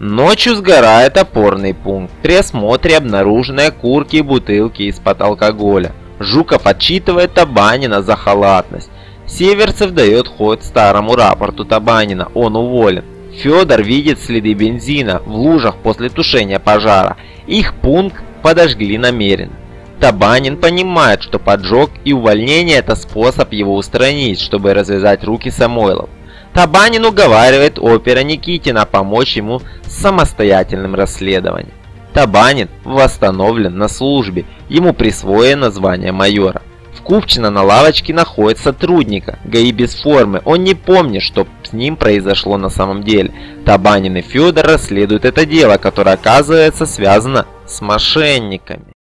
Ночью сгорает опорный пункт. При осмотре обнаружены окурки и бутылки из-под алкоголя. Жуков отчитывает Табанина за халатность. Северцев дает ход старому рапорту Табанина, он уволен. Федор видит следы бензина в лужах после тушения пожара. Их пункт подожгли намеренно. Табанин понимает, что поджог и увольнение – это способ его устранить, чтобы развязать руки Самойлов. Табанин уговаривает опера Никитина помочь ему с самостоятельным расследованием. Табанин восстановлен на службе, ему присвоено звание майора. В Купчино на лавочке находит сотрудника, ГАИ без формы, он не помнит, что с ним произошло на самом деле. Табанин и Федор расследуют это дело, которое оказывается связано с мошенниками.